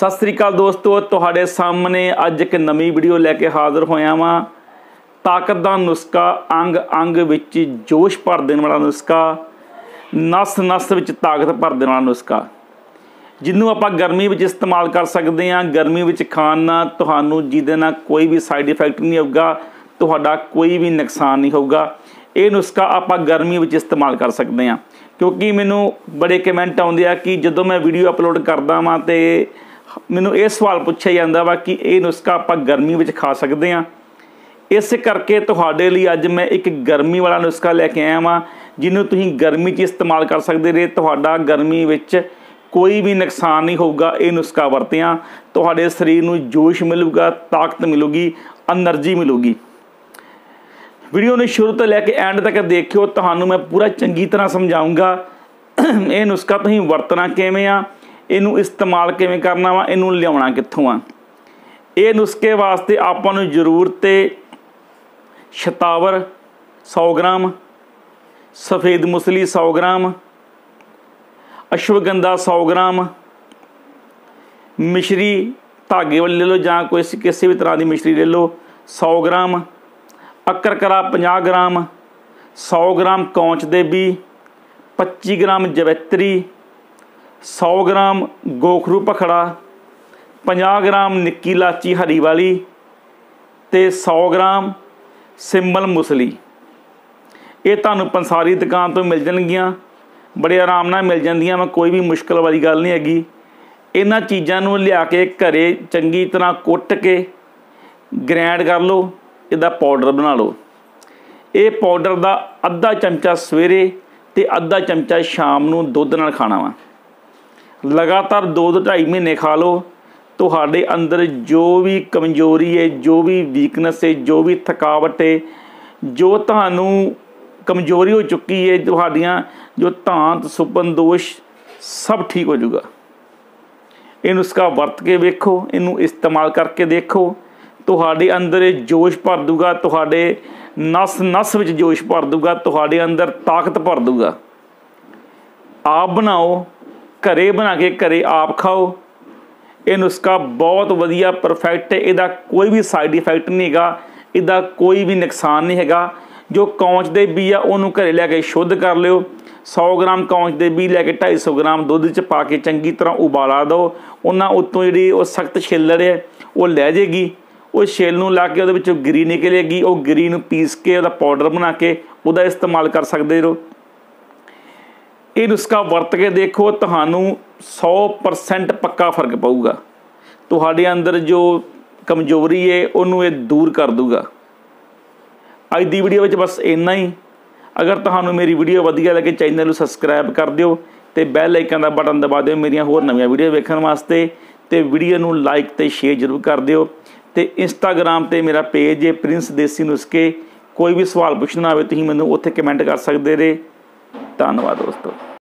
ਸਤਿ ਸ੍ਰੀ ਅਕਾਲ ਦੋਸਤੋ, ਤੁਹਾਡੇ ਸਾਹਮਣੇ ਅੱਜ ਇੱਕ ਨਵੀਂ ਵੀਡੀਓ ਲੈ ਕੇ ਹਾਜ਼ਰ ਹੋਇਆ ਵਾਂ। ਤਾਕਤ ਦਾ ਨੁਸਖਾ, ਅੰਗ ਅੰਗ ਵਿੱਚ ਜੋਸ਼ ਭਰ ਦੇਣ ਵਾਲਾ ਨੁਸਖਾ, ਨਸ ਨਸ ਵਿੱਚ ਤਾਕਤ ਭਰ ਦੇਣ ਵਾਲਾ ਨੁਸਖਾ। ਜਿਹਨੂੰ ਆਪਾਂ ਗਰਮੀ ਵਿੱਚ ਇਸਤੇਮਾਲ ਕਰ ਸਕਦੇ ਹਾਂ, ਗਰਮੀ ਵਿੱਚ ਖਾਣ ਨਾਲ ਤੁਹਾਨੂੰ ਜਿਹਦੇ ਨਾਲ ਕੋਈ ਵੀ ਸਾਈਡ ਇਫੈਕਟ ਨਹੀਂ ਹੋਊਗਾ ਤੁਹਾਡਾ ਕੋਈ ਵੀ ਨੁਕਸਾਨ ਨਹੀਂ ਹੋਊਗਾ। ਇਹ ਨੁਸਖਾ ਆਪਾਂ ਗਰਮੀ ਵਿੱਚ ਇਸਤੇਮਾਲ ਕਰ ਸਕਦੇ ਹਾਂ। ਕਿਉਂਕਿ ਮੈਨੂੰ ਬੜੇ ਕਮੈਂਟ ਆਉਂਦੇ ਆ ਕਿ ਜਦੋਂ ਮੈਂ ਵੀਡੀਓ ਅਪਲੋਡ ਕਰਦਾ ਵਾਂ ਤੇ ਮੈਨੂੰ ਇਹ ਸਵਾਲ ਪੁੱਛਿਆ ਜਾਂਦਾ ਵਾ ਕਿ ਇਹ ਨੁਸਖਾ ਆਪਾਂ ਗਰਮੀ ਵਿੱਚ ਖਾ ਸਕਦੇ ਆ ਇਸ ਕਰਕੇ ਤੁਹਾਡੇ ਲਈ ਅੱਜ ਮੈਂ ਇੱਕ ਗਰਮੀ ਵਾਲਾ ਨੁਸਖਾ ਲੈ ਕੇ ਆਇਆ ਵਾਂ, ਜਿਹਨੂੰ ਤੁਸੀਂ ਗਰਮੀ 'ਚ ਇਸਤੇਮਾਲ ਕਰ ਸਕਦੇ ਰਹੇ ਤੁਹਾਡਾ ਗਰਮੀ ਵਿੱਚ ਕੋਈ ਵੀ ਨੁਕਸਾਨ ਨਹੀਂ ਹੋਊਗਾ, ਇਹ ਨੁਸਖਾ ਵਰਤਿਆਂ। ਤੁਹਾਡੇ ਸਰੀਰ ਨੂੰ ਜੋਸ਼ ਮਿਲੂਗਾ, ਤਾਕਤ ਮਿਲੂਗੀ એનર્ਜੀ ਮਿਲੂਗੀ। ਵੀਡੀਓ ਨੂੰ ਸ਼ੁਰੂ ਤੋਂ ਲੈ ਕੇ ਐਂਡ ਤੱਕ ਦੇਖਿਓ। ਤੁਹਾਨੂੰ ਮੈਂ ਪੂਰਾ ਚੰਗੀ ਤਰ੍ਹਾਂ ਸਮਝਾਉਂਗਾ ਇਹ ਨੁਸਖਾ ਤੁਸੀਂ ਵਰਤਣਾ ਕਿਵੇਂ ਆ? ਇਹਨੂੰ ਇਸਤੇਮਾਲ ਕਿਵੇਂ ਕਰਨਾ ਵਾ? ਇਹਨੂੰ ਲਿਆਉਣਾ ਕਿੱਥੋਂ ਆ? ਇਹ ਨੁਸਖੇ ਵਾਸਤੇ ਆਪਾਂ ਨੂੰ ਜ਼ਰੂਰਤ ਹੈ ਸ਼ਤਾਵਰ 100 ਗ੍ਰਾਮ, ਸਫੇਦ ਮੁਸਲੀ 100 ਗ੍ਰਾਮ, ਅਸ਼ਵਗੰਧਾ 100 ਗ੍ਰਾਮ, ਮਿਸ਼ਰੀ ਧਾਗੇ ਵਾਲੀ ਲੈ ਲਓ ਜਾਂ ਕੋਈ ਕਿਸੇ ਵੀ ਤਰ੍ਹਾਂ ਦੀ ਮਿਸ਼ਰੀ ਲੈ ਲਓ 100 ਗ੍ਰਾਮ, ਅਕਰਕਰਾ 50 ਗ੍ਰਾਮ 100 ਗ੍ਰਾਮ ਕੌਂਚ ਦੇ ਬੀ 25 ਗ੍ਰਾਮ ਜਵੈਤਰੀ 100 ਗ੍ਰਾਮ ਗੋਖਰੂ ਪਖੜਾ 50 ਗ੍ਰਾਮ ਨਿੱਕੀ ਲਾਚੀ ਹਰੀ ਵਾਲੀ ਤੇ 100 ਗ੍ਰਾਮ ਸਿੰਬਲ ਮੁਸਲੀ। ਇਹ ਤੁਹਾਨੂੰ ਪੰਸਾਰੀ ਦੁਕਾਨ ਤੋਂ ਮਿਲ ਜਾਣਗੀਆਂ। ਬੜੇ ਆਰਾਮ ਨਾਲ ਮਿਲ ਜਾਂਦੀਆਂ, ਮੈਂ ਕੋਈ ਵੀ ਮੁਸ਼ਕਲ ਵਾਲੀ ਗੱਲ ਨਹੀਂ ਹੈਗੀ। ਇਹਨਾਂ ਚੀਜ਼ਾਂ ਨੂੰ ਲਿਆ ਕੇ ਘਰੇ ਚੰਗੀ ਤਰ੍ਹਾਂ ਕੁੱਟ ਕੇ ਗ੍ਰੈਂਡ ਕਰ ਲਓ, ਇਹਦਾ ਪਾਊਡਰ ਬਣਾ ਲਓ। ਇਹ ਪਾਊਡਰ ਦਾ ਅੱਧਾ ਚਮਚਾ ਸਵੇਰੇ ਤੇ ਅੱਧਾ ਚਮਚਾ ਸ਼ਾਮ ਨੂੰ ਦੁੱਧ ਨਾਲ ਖਾਣਾ ਵਾ। ਲਗਾਤਾਰ 2-2.5 ਮਹੀਨੇ ਖਾ ਲਓ। ਤੁਹਾਡੇ ਅੰਦਰ ਜੋ ਵੀ ਕਮਜ਼ੋਰੀ ਹੈ, ਜੋ ਵੀ ਵੀਕਨੈਸ ਹੈ, ਜੋ ਵੀ ਥਕਾਵਟ ਹੈ, ਜੋ ਤੁਹਾਨੂੰ ਕਮਜ਼ੋਰੀ ਹੋ ਚੁੱਕੀ ਹੈ, ਤੁਹਾਡੀਆਂ ਜੋ ਧਾਂਤ ਸੁਪਨ, ਦੋਸ਼, ਸਭ ਠੀਕ ਹੋ ਜਾਊਗਾ। ਇਹ ਨੁਸਖਾ ਵਰਤ ਕੇ ਵੇਖੋ, ਇਹਨੂੰ ਇਸਤੇਮਾਲ ਕਰਕੇ ਦੇਖੋ। ਤੁਹਾਡੇ ਅੰਦਰ ਇਹ ਜੋਸ਼ ਭਰ ਦੂਗਾ ਤੁਹਾਡੇ ਨਸ ਨਸ ਵਿੱਚ ਜੋਸ਼ ਭਰ ਦੂਗਾ ਤੁਹਾਡੇ ਅੰਦਰ ਤਾਕਤ ਭਰ ਦੂਗਾ ਆਪ ਬਣਾਓ ਘਰੇ ਬਣਾ ਕੇ ਘਰੇ ਆਪ ਖਾਓ। ਇਹ ਨੁਸਖਾ ਬਹੁਤ ਵਧੀਆ ਪਰਫੈਕਟ ਹੈ। ਇਹਦਾ ਕੋਈ ਵੀ ਸਾਈਡ ਇਫੈਕਟ ਨਹੀਂ ਹੈਗਾ। ਇਹਦਾ ਕੋਈ ਵੀ ਨੁਕਸਾਨ ਨਹੀਂ ਹੈਗਾ। ਜੋ ਕੌਂਚ ਦੇ ਬੀ ਆ, ਉਹਨੂੰ ਘਰੇ ਲੈ ਕੇ ਸ਼ੁੱਧ ਕਰ ਲਿਓ। 100 ਗ੍ਰਾਮ ਕੌਂਚ ਦੇ ਬੀ ਲੈ ਕੇ 250 ਗ੍ਰਾਮ ਦੁੱਧ 'ਚ ਪਾ ਕੇ ਚੰਗੀ ਤਰ੍ਹਾਂ ਉਬਾਲਾ ਦਿਓ। ਉਹਨਾਂ ਉੱਤੋਂ ਜਿਹੜੀ ਉਹ ਸਖਤ ਛਿੱਲੜ ਹੈ, ਉਹ ਲੈ ਜੇਗੀ ਉਹ ਛਿੱਲ ਨੂੰ ਲਾ ਕੇ ਉਹਦੇ ਵਿੱਚੋਂ ਗਿਰੀ ਨਿਕਲੇਗੀ। ਉਹ ਗਿਰੀ ਨੂੰ ਪੀਸ ਕੇ ਉਹਦਾ ਪਾਊਡਰ ਬਣਾ ਕੇ ਉਹਦਾ ਇਸਤੇਮਾਲ ਕਰ ਸਕਦੇ ਹੋ ਇਹ ਨੁਸਖਾ ਵਰਤ ਕੇ ਦੇਖੋ, ਤੁਹਾਨੂੰ 100% ਪੱਕਾ ਫ਼ਰਕ ਪਊਗਾ। ਤੁਹਾਡੇ ਅੰਦਰ ਜੋ ਕਮਜ਼ੋਰੀ ਹੈ ਉਹਨੂੰ ਇਹ ਦੂਰ ਕਰ ਦੂਗਾ ਅੱਜ ਦੀ ਵੀਡੀਓ ਵਿੱਚ ਬਸ ਇੰਨਾ ਹੀ। ਅਗਰ ਤੁਹਾਨੂੰ ਮੇਰੀ ਵੀਡੀਓ ਵਧੀਆ ਲੱਗੇ ਚੈਨਲ ਨੂੰ ਸਬਸਕ੍ਰਾਈਬ ਕਰ ਦਿਓ ਤੇ ਬੈਲ ਆਈਕਨ ਦਾ ਬਟਨ ਦਬਾ ਦਿਓ ਮੇਰੀਆਂ ਹੋਰ ਨਵੀਆਂ ਵੀਡੀਓ ਵੇਖਣ ਵਾਸਤੇ ਤੇ ਵੀਡੀਓ ਨੂੰ ਲਾਈਕ ਤੇ ਸ਼ੇਅਰ ਜ਼ਰੂਰ ਕਰ ਦਿਓ ਤੇ ਇੰਸਟਾਗ੍ਰam ਤੇ ਮੇਰਾ ਪੇਜ ਹੈ ਪ੍ਰਿੰਸ ਦੇਸੀ ਨੁਸਖੇ ਕੋਈ ਵੀ ਸਵਾਲ ਪੁੱਛਣਾ ਹੋਵੇ, ਤੁਸੀਂ ਮੈਨੂੰ ਉੱਥੇ ਕਮੈਂਟ ਕਰ ਸਕਦੇ ਰਹੇ ਧੰਨਵਾਦ ਦੋਸਤੋ।